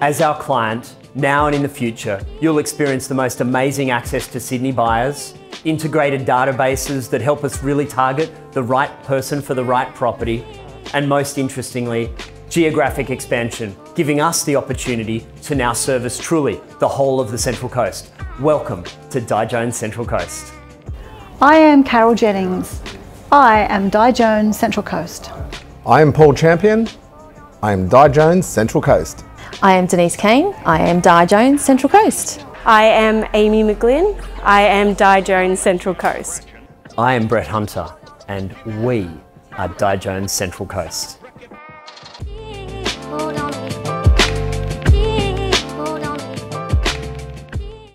As our client, now and in the future, you'll experience the most amazing access to Sydney buyers, integrated databases that help us really target the right person for the right property, and most interestingly, geographic expansion, giving us the opportunity to now service truly the whole of the Central Coast. Welcome to Di Jones Central Coast. I am Carol Jennings. I am Di Jones Central Coast. I am Paul Champion. I am Di Jones Central Coast. I am Denise Kane. I am Di Jones Central Coast. I am Amy McGlynn. I am Di Jones Central Coast. I am Brett Hunter, and we are Di Jones Central Coast.